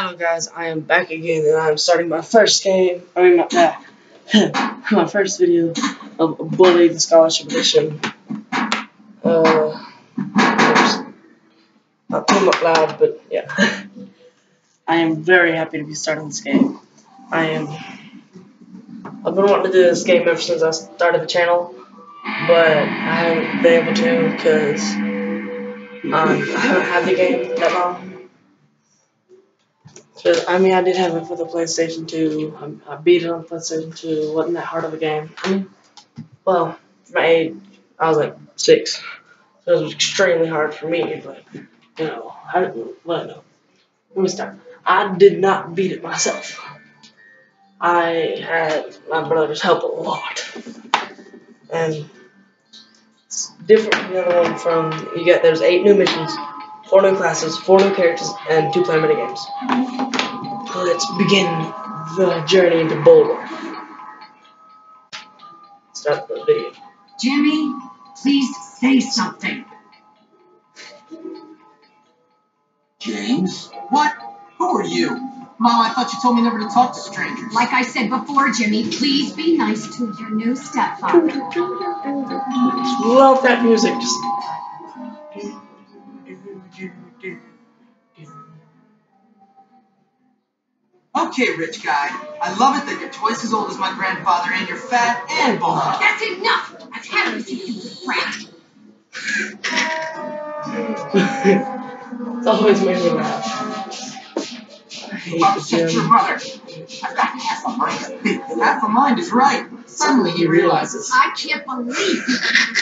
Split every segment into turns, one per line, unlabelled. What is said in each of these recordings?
Hello guys, I am back again and I'm starting my first game, I mean my, uh, my first video of Bully the Scholarship Edition. Uh, much loud, but yeah. I am very happy to be starting this game. I am, I've been wanting to do this game ever since I started the channel, but I haven't been able to because um, I haven't had the game that long. I mean, I did have it for the PlayStation 2. I, I beat it on PlayStation 2. It wasn't that hard of a game. Well, my age, I was like six. So it was extremely hard for me, but, you know, I, well, no. Let me start. I did not beat it myself. I had my brothers help a lot. And it's different from the other one from, you get, there's eight new missions, four new classes, four new characters, and two player minigames. Let's begin the journey into Boulder. Start the video.
Jimmy, please say something.
James? What? Who are you? Mom, I thought you told me never to talk to strangers.
Like I said before, Jimmy, please be nice to your new stepfather.
Love that music. Just
Okay, rich guy. I love it that you're twice as old as my grandfather and you're fat and bald.
That's enough! I've had it with you, stupid
it's always made me laugh. I hate the
Upset your mother. I've got half a mind. Half a mind is right. Suddenly he realizes.
I can't believe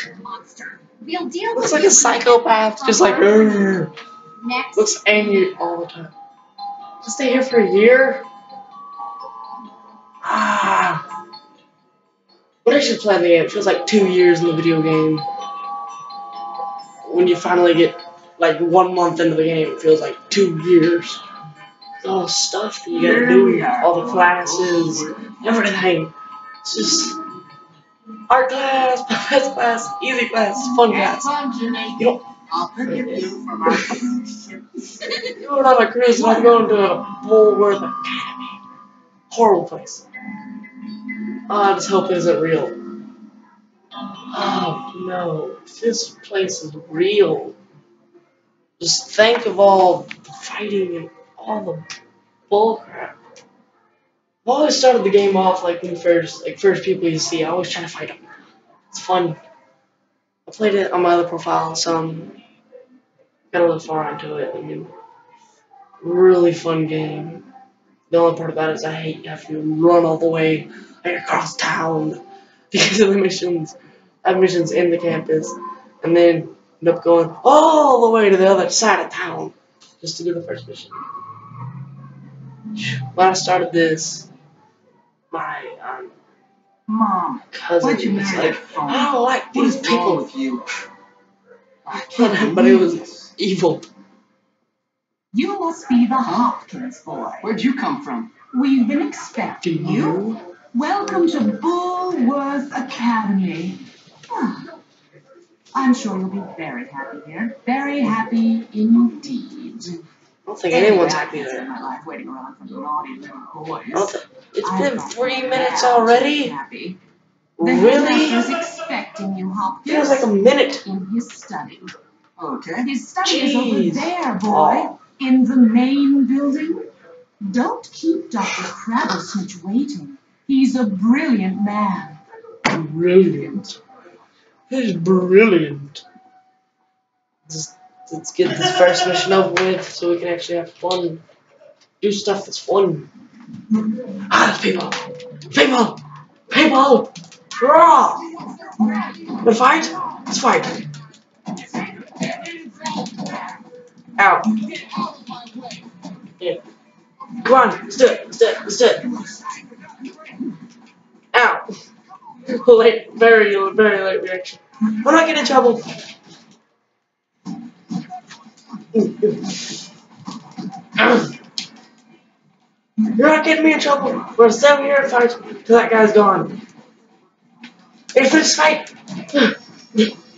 you're a monster. We'll deal
Looks like a psychopath, just like
Next.
looks angry all the time. To stay here for a year? Ah. When I should play the game, it feels like two years in the video game. When you finally get like one month into the game, it feels like two years. All the stuff that you gotta do, all the classes, everything. It's just art class, professor class, easy class, fun
Have
class. You don't
I'll forgive you from our ship.
Going on a cruise and I'm going to a Bullworth Academy. Horrible place. Oh, I just hope it isn't real. Oh no, this place is real. Just think of all the fighting and all the bullcrap. I've always started the game off like when first, like first people you see, I always try to fight them. It's fun. I played it on my other profile some. Got a little far into it. I mean, really fun game. The only part about it is I hate having to run all the way like across town because of the missions. Have missions in the campus, and then end up going all the way to the other side of town just to do the first mission. When I started this, my um,
Mom,
cousin
why'd you
was like. I don't like
What
these people,
with you? I can't
but it was evil.
You must be the Hopkins boy.
Where'd you come from?
We've been
Do
expecting you. Welcome to Bullworth Academy. Ah, I'm sure you'll be very happy here. Very happy indeed.
I don't think anyone's
Anyway,
happy there.
my life waiting around for naughty little boys.
I don't thi- It's been three minutes already?
you'll be Happy. The
Really?
headmaster's expecting you, Hopkins.
Feels like a minute.
in his study.
Okay.
His study is over there, boy.
Aw.
In the main building. Don't keep Dr. Crabblesnitch waiting. He's a brilliant man.
Brilliant. He's brilliant. Just let's get this first mission over with so we can actually have fun. Do stuff that's fun. Ah, people! People! People! Raw! Wanna fight? Let's fight. Ow. Yeah. Come on, let's do it, let's do it, let's do it. Ow. late, very, very late reaction. I'm not getting in trouble. You're not getting me in trouble. We're over here and fight till that guy's gone. It's this fight.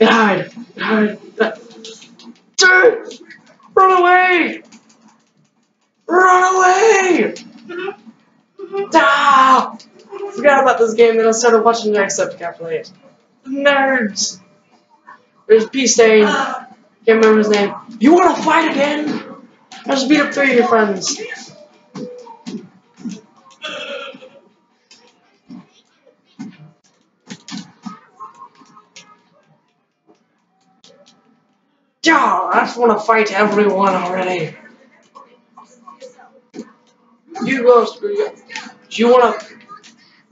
Hide. Hide. Dude! Run away! Run away! Ah! Forgot about this game, then I started watching Jacksepticeye play it. Nerds! There's P Stain. Can't remember his name. You wanna fight again? I just beat up three of your friends. Yeah, I just wanna fight everyone already. You go, screw you. Do you wanna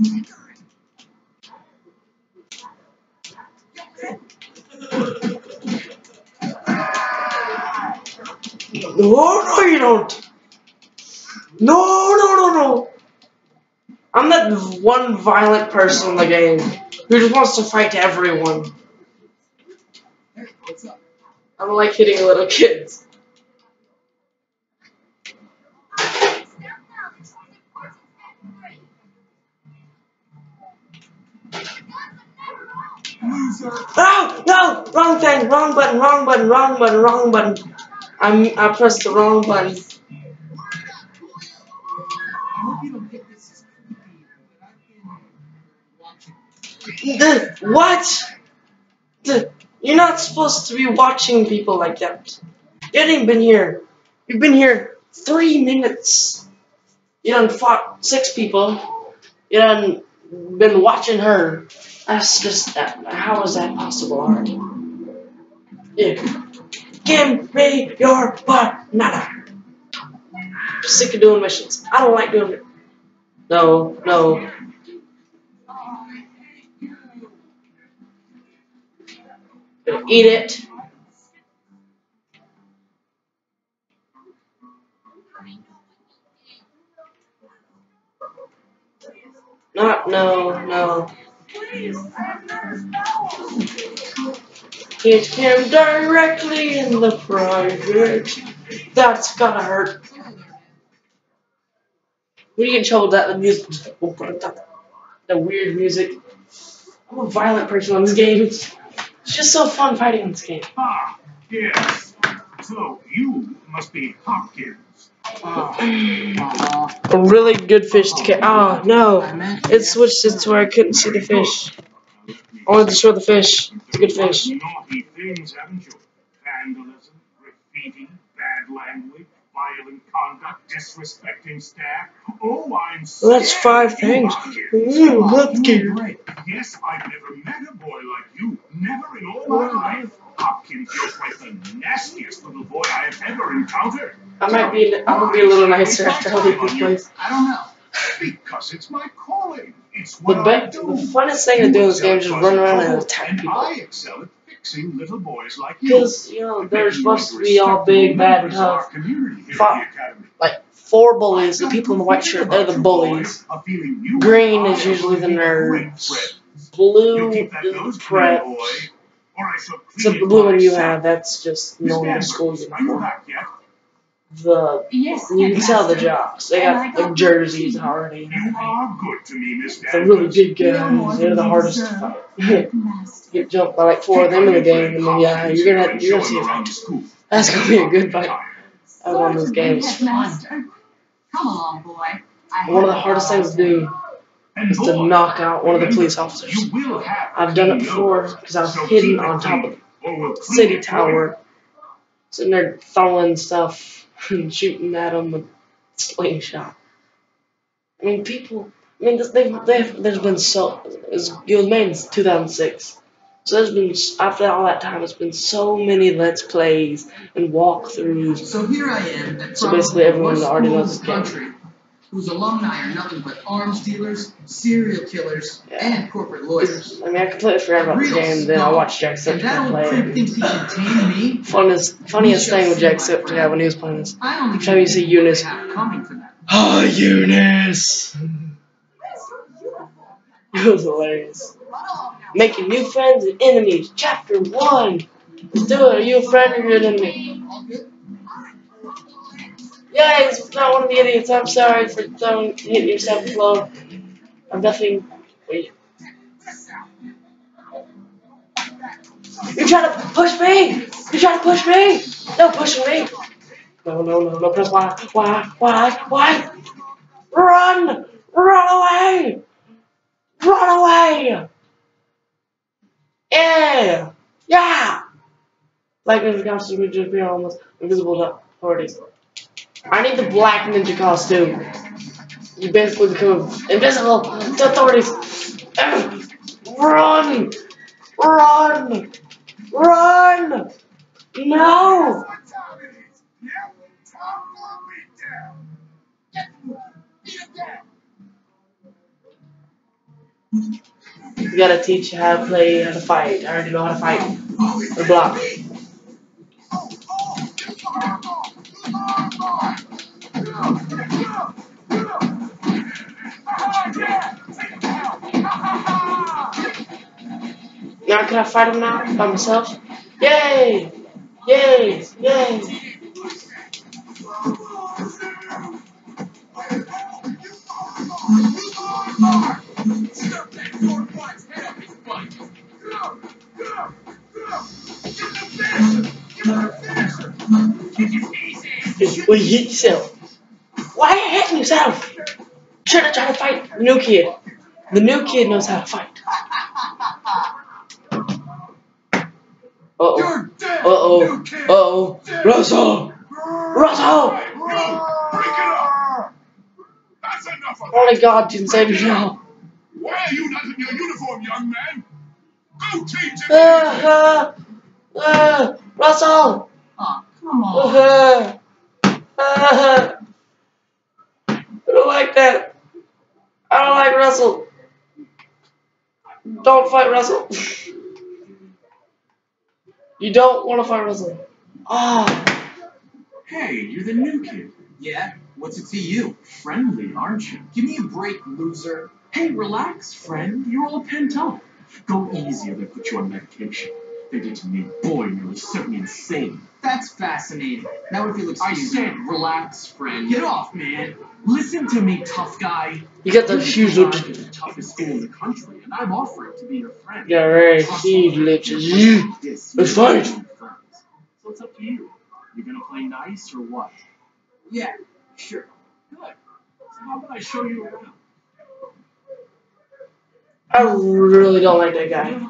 No, no, you don't. No, no, no, no. I'm that one violent person in the game who just wants to fight everyone. I don't like hitting little kids. No, no, wrong thing, wrong button, wrong button, wrong button, wrong button. I'm, I pressed the wrong button.
I.
The, what? The, you're not supposed to be watching people like that. You haven't been here. You've been here three minutes. You done fought six people. You done been watching her. That's just, that. how is that possible, Art? Yeah. Give me your banana. I'm sick of doing missions. I don't like doing it. No, no. Gonna eat it. Not, no, no. Hit him directly in the private. That's gotta hurt. You get in trouble that, the music, the weird music. I'm a violent person on this game. It's just so fun fighting on this game.
Ah, yes. So you must be Hopkins.
A really good fish to catch. Oh no! It switched it to where I couldn't see the fish. I wanted to show the fish. It's a good fish.
Naughty things, haven't you? Vandalism, graffiti, bad language, violent conduct, disrespecting staff. Oh, I'm
Well, that's five things. Ooh, that's good.
Yes, I've never met a boy like you. Never in all my life. Hopkins, you're quite the nastiest little boy I have ever encountered.
I might be. I'm gonna be a little nicer after I leave this place.
I don't know.
Because it's my calling. It's
The
what I
be-
do.
the funnest thing to do in this game is just run around and attack people.
I excel at fixing little boys like you.
Because you know they're supposed to be all big, bad, and tough. Like four bullies. The people in the white shirt, they're the bullies. Green is usually the nerds. Blue is the prep. Except the blue one you have, that's just normal school uniform. The
Yes,
you can tell the jocks. They got like jerseys already.
You are good to me, Miss
They're really good guys. They're the hardest to fight. Get jumped by like four of them in the game, and then yeah, you're gonna you're gonna see a fight. That's gonna be a good fight. Of those games. Fun.
Come along, boy.
One of the hardest things to do is to knock out one of the police officers.
You will have
I've done it before because I was hidden on top of
clean, or we'll
the city
it for you.
tower, sitting there throwing stuff and shooting at them with slingshot. I mean, people. I mean, they've, they've, there's been so. It's, it was made in 2006. So there's been after all that time, it's been so many let's plays and walkthroughs.
So here I am
So basically everyone already knows
the country, whose alumni are nothing but arms dealers, serial killers,
Yeah.
and corporate lawyers.
I mean, I completely forgot about the game. Then I watched
And that old
play
creep
it.
thinks he tame me.
Funnest, funniest thing with
my
Jacksepticeye
friend.
when he was playing this.
I don't
Every time you see
even know what
Eunice.
they have coming for them.
Oh, ah, Eunice! It was hilarious. Making new friends and enemies. Chapter 1. Let's do it. Are you a friend or an enemy? Yeah, he's not one of the idiots. I'm sorry for throwing, hitting yourself floor. I'm nothing. Wait. You're trying to push me! You're trying to push me! No pushing me! No, no, no, no, press why, why, why, Y! Run! Run away! Run away! Yeah! Yeah! Like ninja costume which appear almost invisible to authorities. I need the black ninja costume. You basically become invisible to authorities. Run! Run! Run! No! You gotta teach how to play, how to fight. I already know how to fight. Or block. Now can I fight him now by myself? Yay! Yay! Yay! Yourself. Why are you hitting yourself? Should have tried to fight the new kid. The new kid knows how to fight. Uh oh. Uh oh. Uh oh. Russell! Russell!
No! Break it up! That's enough of
Oh my god, didn't save me now.
Why are you not in your uniform, young man? Go teach him!
Uh, uh, uh, Russell!
Oh, come on.
Uh, uh, I don't like that. I don't like Russell. Don't fight Russell. You don't want to fight Russell. Ah,
Hey, you're the new kid.
Yeah? What's it to you?
Friendly, aren't you?
Give me a break, loser.
Hey, relax, friend. You're all pent up. Go easy or they put you on medication. They did to me. Boy, nearly sent me insane.
That's fascinating. Now if you'll
I
excuse
said,
me.
relax, friend.
Get off, man.
Listen to me, tough guy.
you got the
You're
huge
arrived
lips.
the toughest school in the country, and I'm offering to be your friend.
Yeah, got very
Trust me,
huge lips.
like
You.
this,
Let's
you're
fight.
gonna. So it's up to you. You gonna play nice or what?
Yeah, sure.
Good. So how about I show you around?
I really don't like that guy.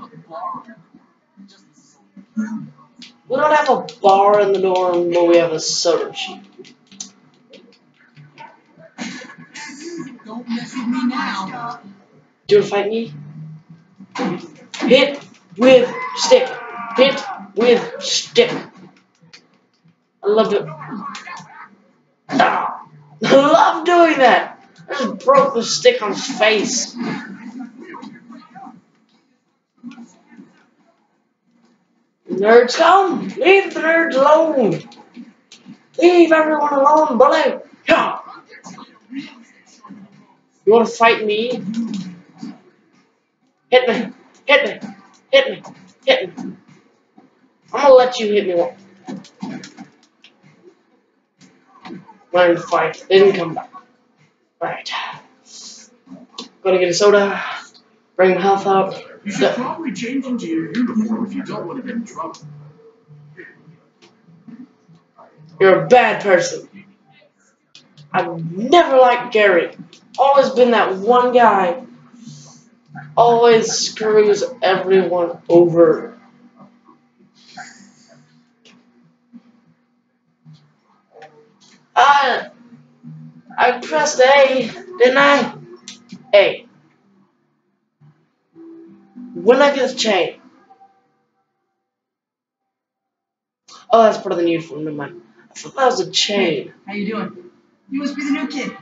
We have a bar. Just
We don't have a bar in the dorm, but we have a soda machine.
Don't mess with me now.
Do you want to fight me? Hit with stick. Hit with stick. I love it. I love doing that. I just broke the stick on his face. Nerds come. Leave the nerds alone. Leave everyone alone, bully. Yeah. You want to fight me? Hit me. Hit me. Hit me. Hit me. I'm gonna let you hit me one. Learn to fight. They didn't come back. Alright. Gonna get a soda. Bring my health up.
You should probably change into your uniform if you don't want to get in trouble.
You're a bad person. I've never liked Gary. Always been that one guy. Always screws everyone over. I I pressed A, didn't I? A. When I get a chain. Oh, that's part of the new uniform. Never mind. I thought that was a chain.
How you doing? You must be the new kid.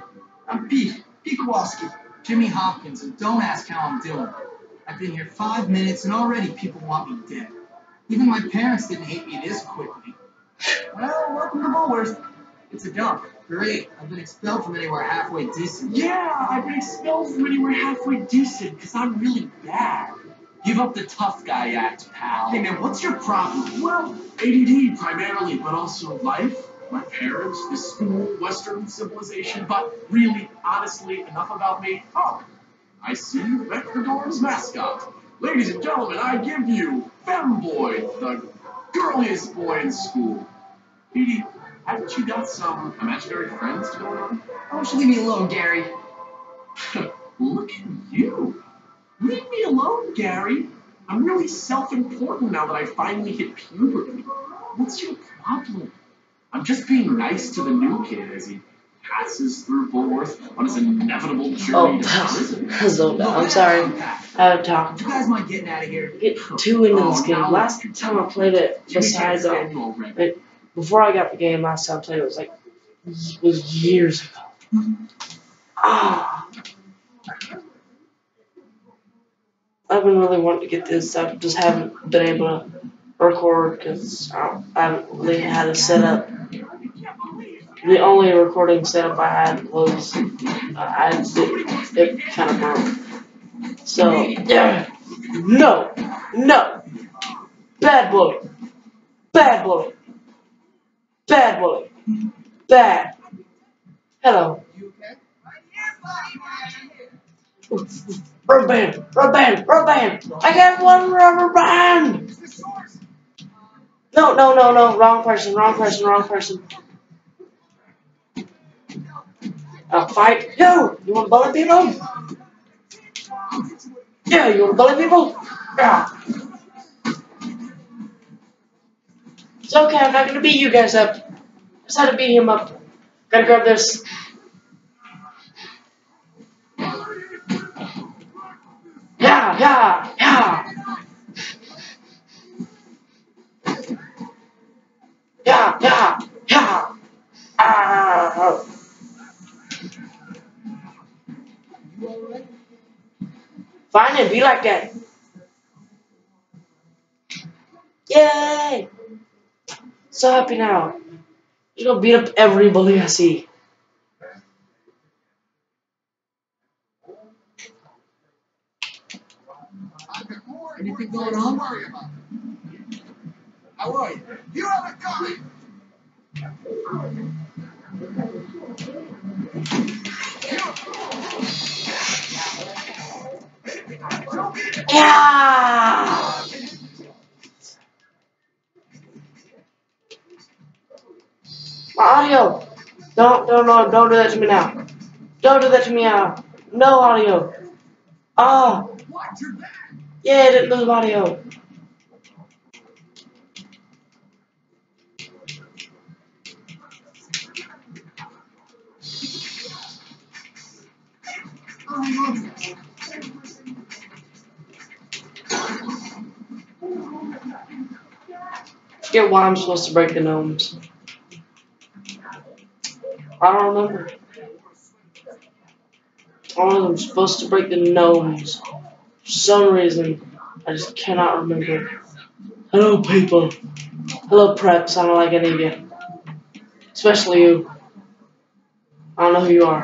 I'm Pete. Pete Kowalski. Jimmy Hopkins, and don't ask how I'm doing. I've been here five minutes, and already people want me dead. Even my parents didn't hate me this quickly. Well, welcome to Bullworth. It's a dump. Great. I've been expelled from anywhere halfway decent.
Yeah, I've been expelled from anywhere halfway decent because I'm really bad. Give up the tough guy act, pal.
Hey man, what's your problem?
Well, ADD primarily, but also life, my parents, this school, Western civilization. But really, honestly, enough about me. Oh, I see you met the dorm's mascot. Ladies and gentlemen, I give you Femboy, the girliest boy in school. Petey, haven't you got some imaginary friends going on?
Why don't you leave me alone, Gary?
Look at you. Leave me alone, Gary. I'm really self-important now that I finally hit puberty. What's your problem? I'm just being nice to the new kid as he passes through Bullworth on his inevitable journey
Oh,
to prison.
Zelda, I'm sorry. I to talk.
You guys mind getting out of here?
Get too into this
Oh,
game.
now
Last time I played it, besides um,
you already.
before I got the game, last time I played it was like was years ago. Ah, I've been really wanting to get this. I just haven't been able to record because I I haven't really had a setup. The only recording setup I had was uh, I it, it kind of broke. So yeah, no, no, bad boy, bad boy, bad boy, bad. Hello. Rubber band, rubber band, rubber band. I got one rubber band. No, no, no, no. Wrong person, wrong person, wrong person. I'll fight you. You want to bully people? Yeah, you want to bully people? Yeah. It's okay. I'm not gonna beat you guys up. I just had to beat him up. Gotta grab this. Yeah, yeah, yeah. Yeah, yeah, yeah. Ah. Fine and be like that. Yay! So happy now. You're gonna beat up every bully I see.
Anything going on? Worry about it. How are you? You have a it.
Yeah! My audio. Don't, don't, no, don't do that to me now. Don't do that to me now. No audio. Oh,
What? You're back.
Yeah, I didn't lose audio. Forget why I'm supposed to break the gnomes. I don't remember. Oh, I'm supposed to break the gnomes. For some reason, I just cannot remember. Hello, people. Hello, preps. I don't like any of you. Especially you. I don't know who you are.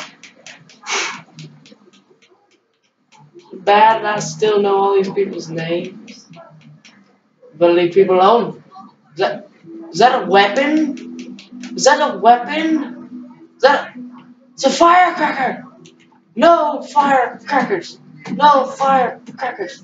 Bad I still know all these people's names. But leave people alone. Is that, is that a weapon? Is that a weapon? Is that it's a firecracker? No firecrackers! No firecrackers!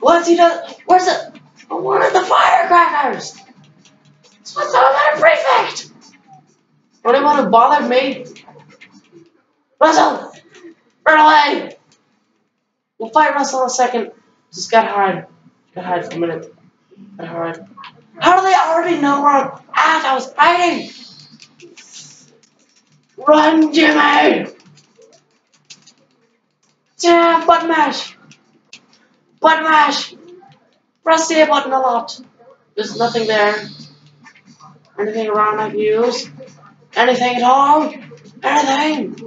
What's he does? Where's the? Where are the firecrackers? What's on that prefect? Anyone who bothered me? Russell! Run away! We'll fight Russell in a second. Just gotta hide. Gotta hide for a minute. Gotta hide. How do they already know where I'm at? I was hiding! Run, Jimmy! Damn, button mash! Button mash! Press the A button a lot. There's nothing there. Anything around I can use? Anything at all? Anything?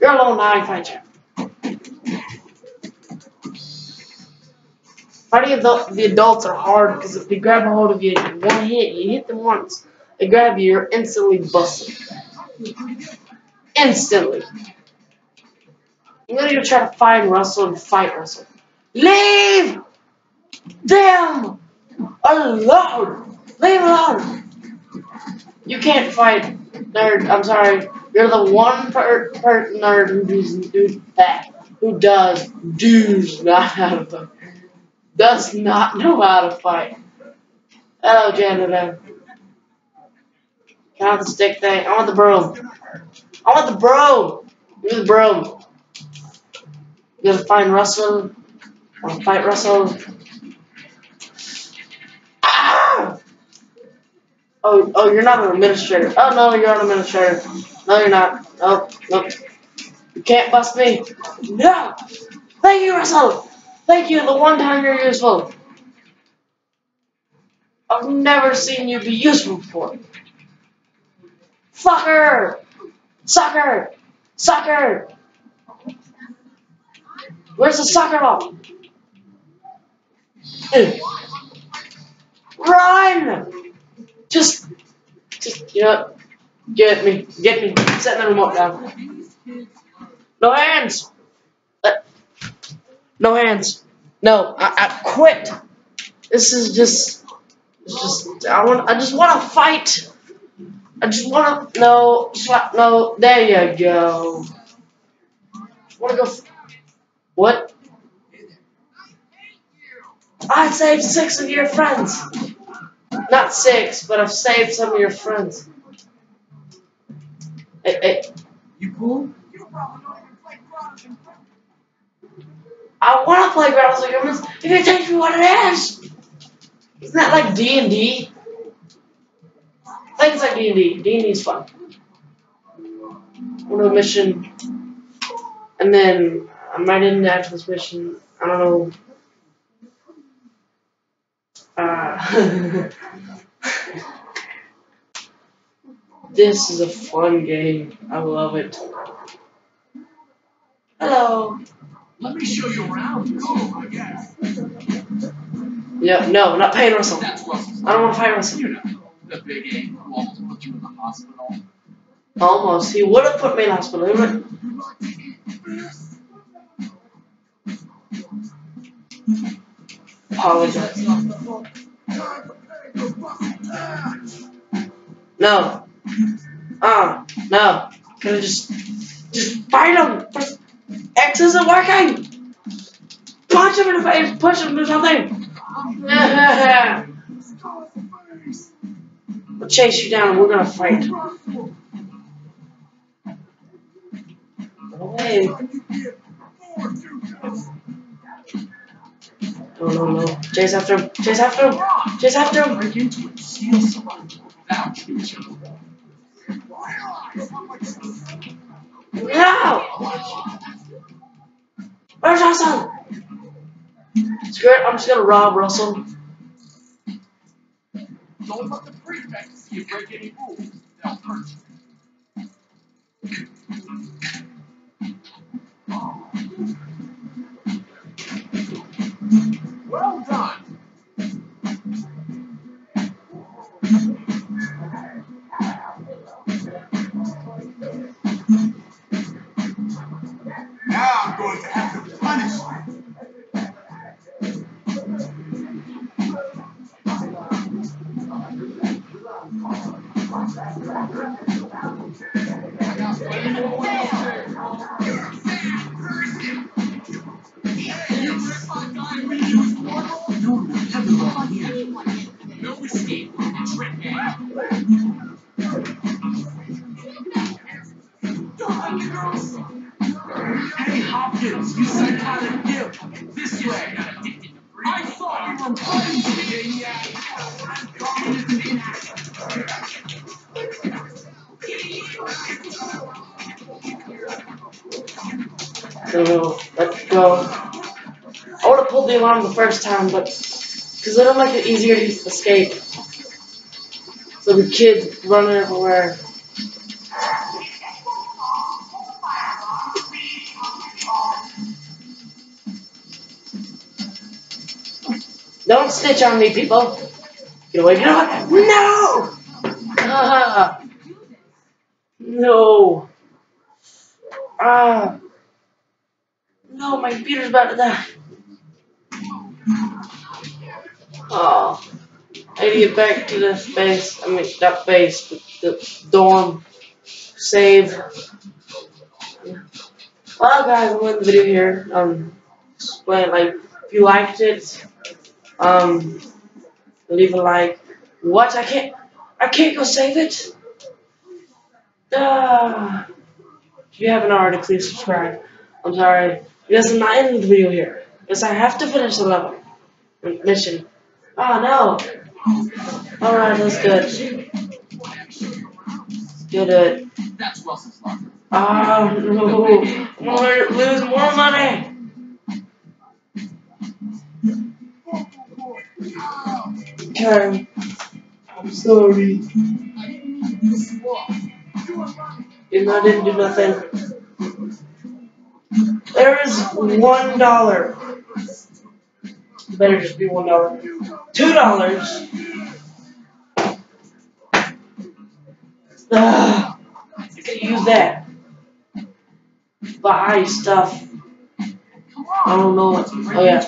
You're alone now, I find you. Fighting the adults are hard because if they grab a hold of you in one hit, you hit them once, they grab you, you're instantly busted. Instantly. I'm gonna go try to find Russell and fight Russell. Leave them alone! Leave alone! You can't fight nerd. I'm sorry. You're the one per, per nerd who does do that. who does does not have fight. Does not know how to fight. Hello, janitor. Have the stick thing? I want the broom. I want the broom. Give the broom. You gotta find Russell. Wanna fight Russell? Ah! Oh, oh, you're not an administrator. Oh no, you're an administrator. No, you're not. Oh, nope. You can't bust me. No! Thank you, Russell! Thank you, the one time you're useful. I've never seen you be useful before. Fucker! Sucker! Sucker! Where's the soccer ball? Run! Just, just, you know? Get me, get me. Set the remote down. No hands! No hands. No, I, I quit. This is just, it's just, I want, I just want to fight. I just want to, no, slap, no, there you go. Want to go, what? I saved six of your friends. Not six, but I've saved some of your friends. Hey, hey,
You cool?
I want to play Battles of Humans if you teach me what it is. Isn't that like D and D? It's like D and D. D and D is fun. A mission, and then I might end after this mission. I don't know. Uh, this is a fun game. I love it. Hello.
Let me show you around. Cool, I guess.
Yeah, no, not paying Russell.
That's Russell's.
I don't want to fight Russell.
You know, the big who almost put you in the hospital.
Almost. He would have put me in the hospital. He would. Apologize. No. Ah, no. Can I just, just fight him? X isn't working. Punch him in the face. Push him to something. we'll chase you down and we're gonna fight. Hey. No, no, no. Chase after him. Chase after him. Chase after him.
Break into it, steal someone. That'll choose you.
No! Where's Russell? Screw it, I'm just gonna rob Russell.
Don't let the you break any rules. They'll hurt you. Well done. No,
let's go. I would have pulled the alarm the first time, but because it'll make it easier to escape. So the kids running everywhere. Don't snitch on me, people. Get away, get away. No! Ah. No. Ah. No, my computer's about to die. Oh. I need to get back to the base. I mean, not base, but the dorm. Save. Well, guys, I'm going the video here. Um, explain like if you liked it, um, leave a like. What? I can't. I can't go save it. Ah. If you haven't already, please subscribe. I'm sorry. Because I'm not ending the video here. Because I have to finish the level. Mission. Oh no. Alright, let's good. Get it.
That's Russell's locker.
Oh no. I'm lose more money. Okay. I'm sorry. Even though I didn't do nothing. There is one dollar. Better just be one dollar. Two dollars. Ah, I could use that. Buy stuff. I don't know what. Oh yeah.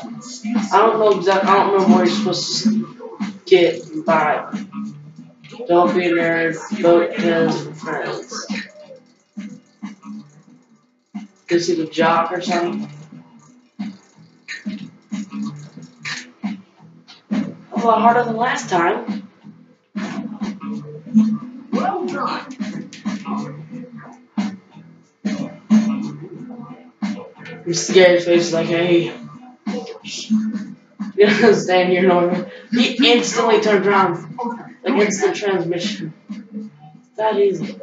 I don't know exactly. I don't remember where you're supposed to get and buy. Don't be nerd. Vote friends. Go see the jock or something. A lot harder than last time.
Well done.
Mr. Gary's face like, hey. He doesn't stand here no He instantly turned around. Like instant transmission. That easy.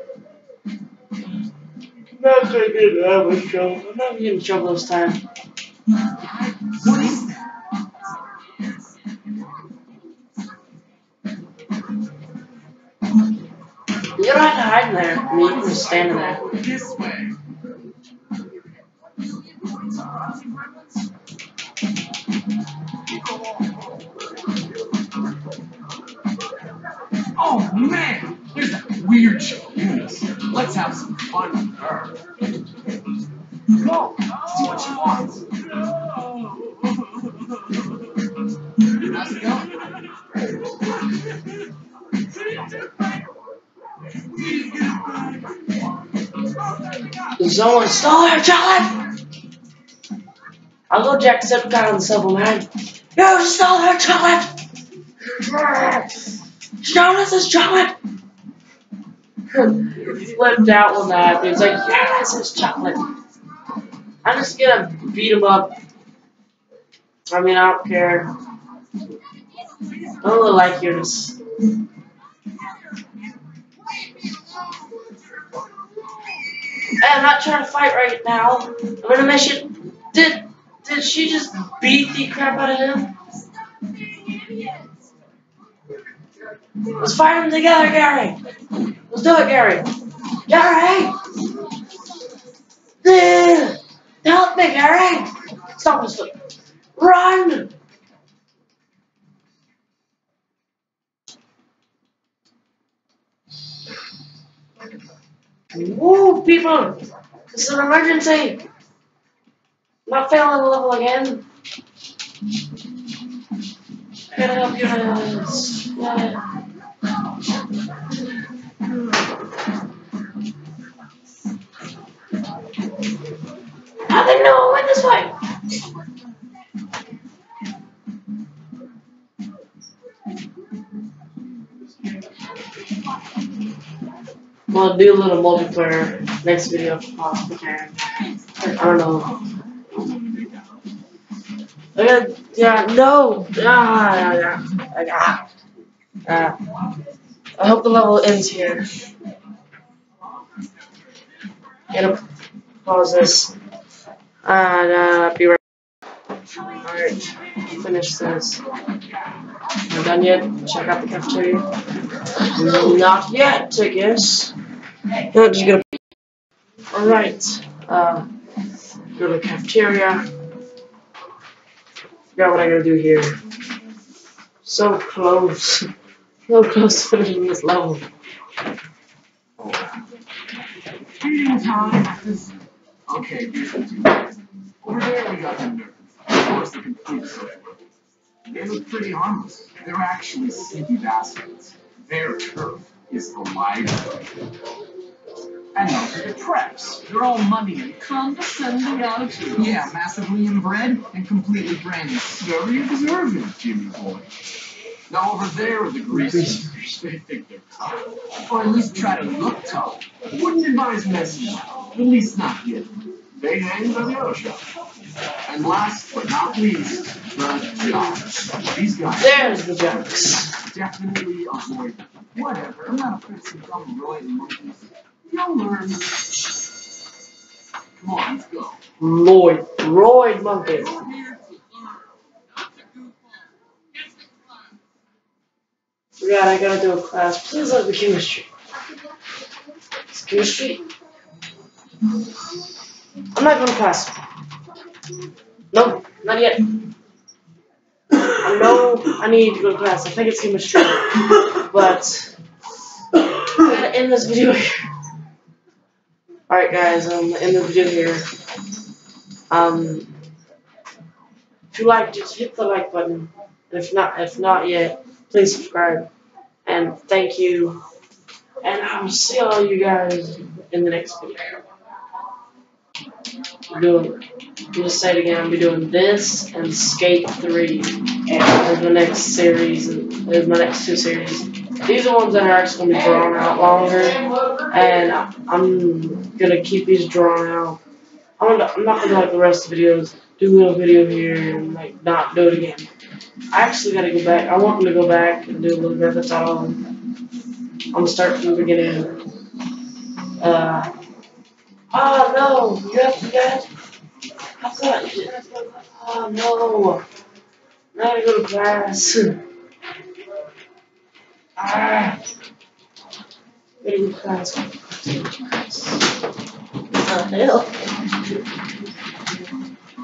I'm not gonna get out of trouble. I'm not gonna get in trouble this time.
What is that?
You don't have to hide in there. I mean, you can just stand in there.
This way. Oh man, there's that weird chick Eunice. Let's have some with her. Go, see what she wants.
Someone stole our chocolate! I'll go jack Septicon on the subway, man. You stole her, chocolate! Stole us this! Flipped out when that. He's like, yes, it's chocolate. I'm just gonna beat him up. I mean, I don't care. I don't really like Eunice. Hey, I'm not trying to fight right now. I'm in a mission. Did did she just beat the crap out of him? Let's fight them together, Gary. Let's do it, Gary. Gary! Help me, Gary! Stop this foot. Run! Woo, people! This is an emergency! Not failing the level again. I gotta help you guys. Yeah. They I went this way? We'll do a little multiplayer next video if possibly can. I don't know. I got, yeah, no! Ah, yeah. Ah. I hope the level ends here. Gonna pause this. Uh, be right Alright, finish this. Not done yet? Check out the cafeteria. Not yet, I guess. No, just gonna. Alright. Uh, go to the cafeteria. Forgot what I gotta do here. So close. So close to finishing this level.
Feeding time. Okay, over there we got the nerds. Of course, the complete circle. They look pretty harmless. They're actually sneaky bastards. Their turf is the library.
And those are the preps.
They're all money and condescending attitudes.
Yeah, massively inbred and completely brainy.
Very observant, Jimmy boy. Now over there are the greasers. They think they're tough.
Or at least try to look tough.
Wouldn't advise messing. At least not yet. They hang by the other shop. And last but not least, the jocks. These guys
There's the jocks.
definitely avoid them.
Whatever, I'm not afraid of some dumb roid monkeys.
You'll learn. Come on, let's go.
Lloyd. Royd Monkey.
You're here to learn, not to goof off. Get to class.
Forgot I gotta do a class. Please let me chemistry. It's chemistry. I'm not going to class. No, not yet. I know I need to go to class. I think it's chemistry. But I gotta end this video here. Alright guys, um end the video here. Um if you liked it, hit the like button. If not if not yet, please subscribe. And thank you. And I will see all you guys in the next video. We're doing, I'm gonna say it again, I'll be doing this and Skate 3 as my next series, as my next two series. These are ones that are actually gonna be drawn out longer, and I'm gonna keep these drawn out. I'm, I'm not gonna like the rest of the videos, do a little video here and like not do it again. I actually gotta go back. I want to go back and do a little bit. That's all. I'm gonna start from the beginning. Uh. Oh no! You have to get. I thought you. Oh no! Now I gotta go to class. ah. Gotta go to class. What the hell?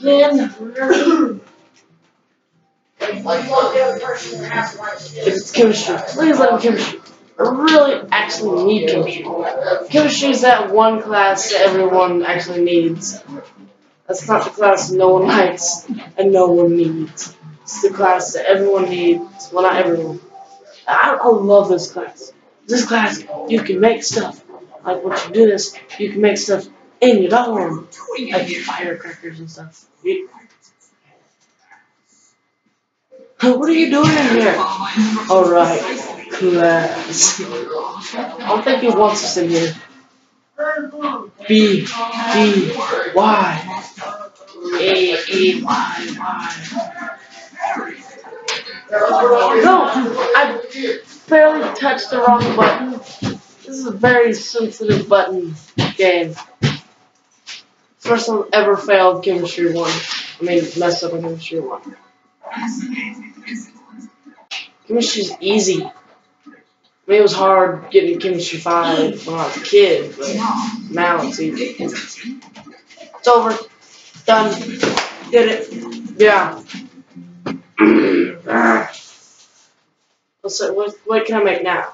Again. It's chemistry. Please let me chemistry. I really actually need chemistry. Chemistry is that one class that everyone actually needs. That's not the class no one likes and no one needs. It's the class that everyone needs. Well, not everyone. I, I love this class. This class, you can make stuff. Like once you do this, you can make stuff in your dorm. Like firecrackers and stuff. You- What are you doing in here? Alright, class. I don't think he wants us in here. B, B, Y, A, A, Y, Y. No, I barely touched the wrong button. This is a very sensitive button game. First time ever failed chemistry one. I mean, messed up on chemistry one. Chemistry's easy. I mean, it was hard getting chemistry five when I was a kid, but now it's easy. It's over. Done. Did it. Yeah. What's it, what, what can I make now?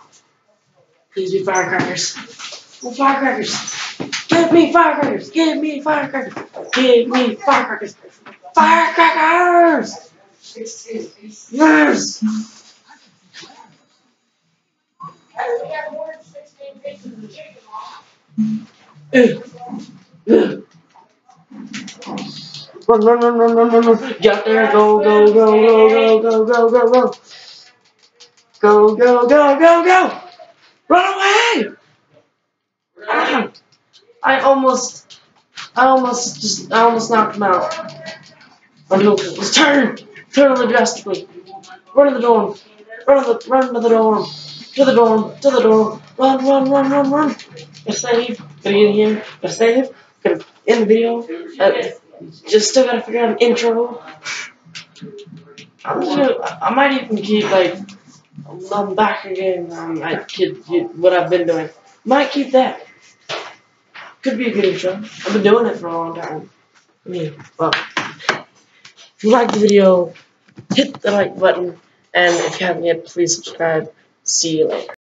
Please be firecrackers. Well, firecrackers. Give me firecrackers. Give me firecrackers. Give me firecrackers. Firecrackers. Yes. Run, run, run, run, run, run, run. Get there. Go, go, go, go, go, go, go, go, go. Go, go, go, go, go. Run away. Ah. I almost, I almost just, I almost knocked him out. Oh no, let's turn. Turn really drastically. Run to the dorm. Run to the, run to the dorm. To the dorm. To the dorm. Run, run, run, run, run. Gotta save. Gotta get in here. Gotta save. Gotta end the video. Uh, just still gotta figure out an intro. I'm gonna, I might even keep like, I'm back again. I kid you what I've been doing. Might keep that. Could be a good intro. I've been doing it for a long time. I mean, well, if you like the video, hit the like button, and if you haven't yet, please subscribe. See you later.